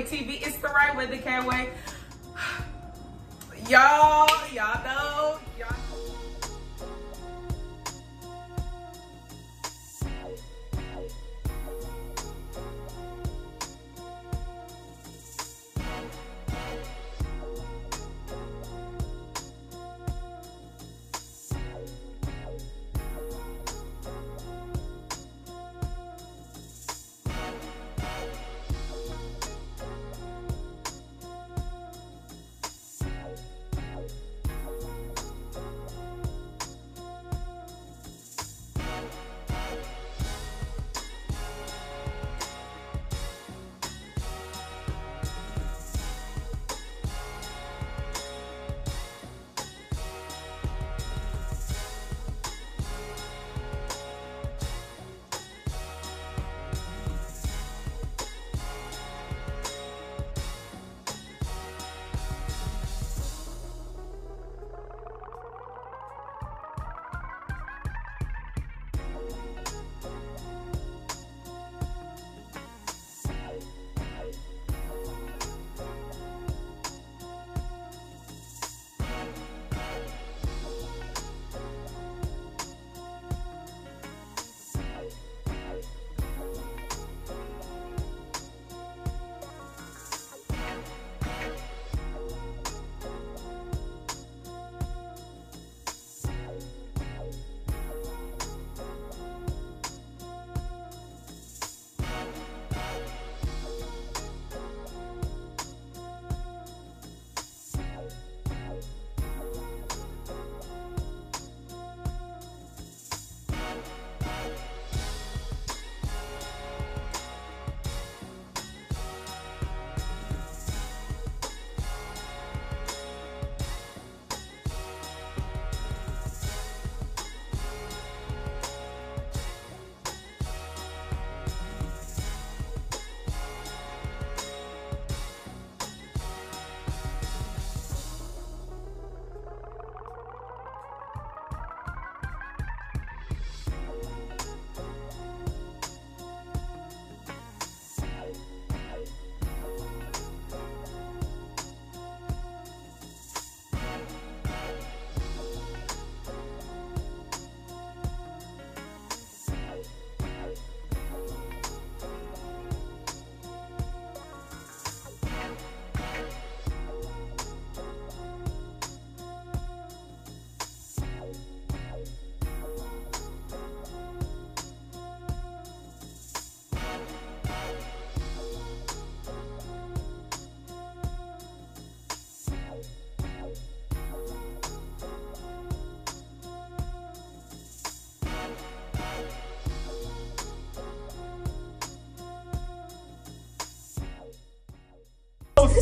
KayWay TV. It's the right way, the K-Way. Y'all, y'all know,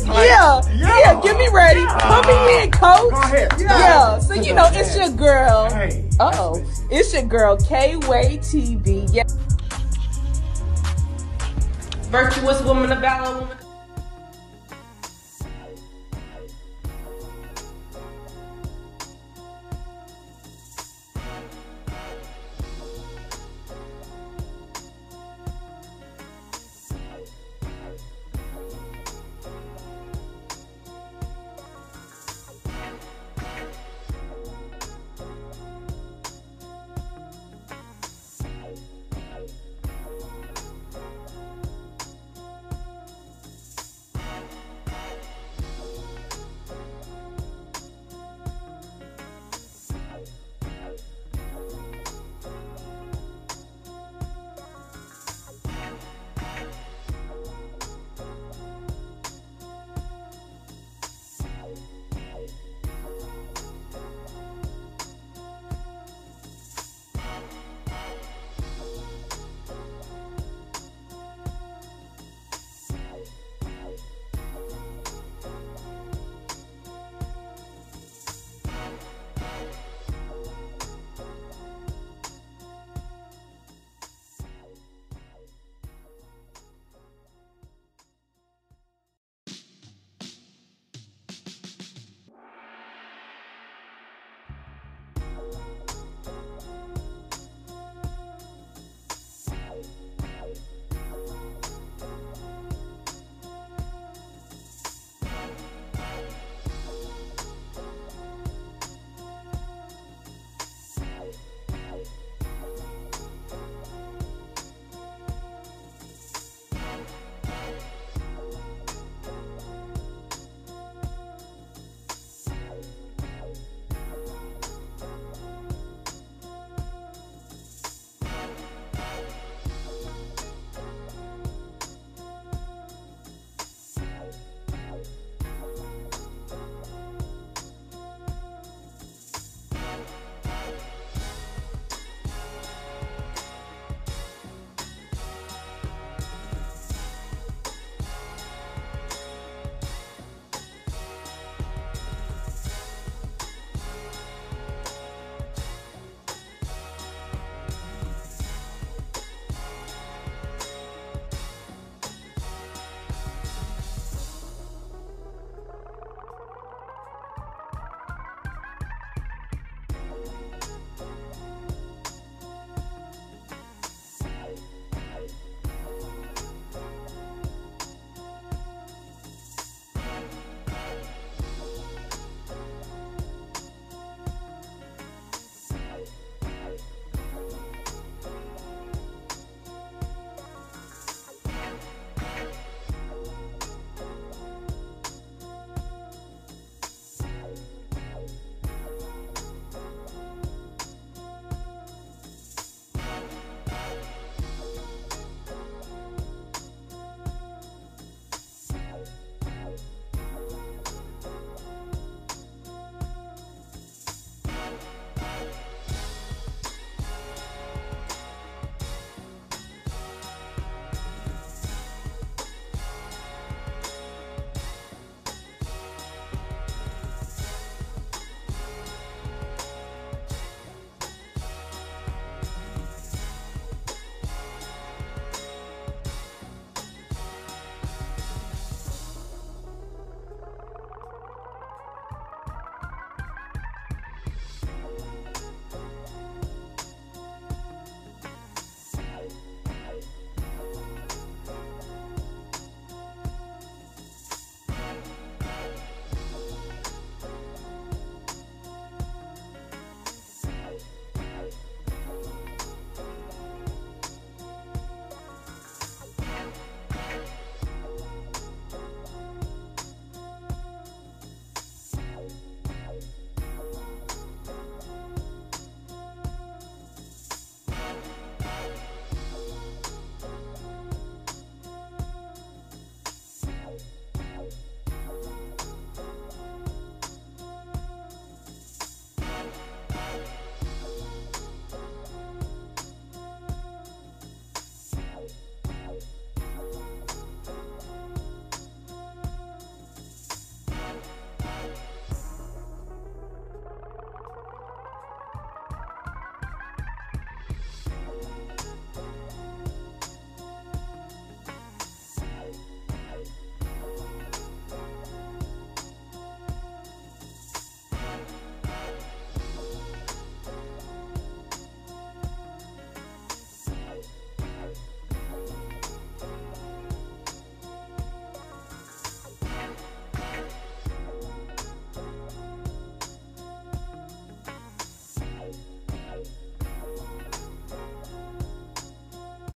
y'all Yeah, yeah, get me ready. Put me in, coach. Go ahead. Yeah, so you know, it's your girl. Hey. Uh oh, it's your girl, KayWay TV. Yeah. virtuous woman, a valor woman.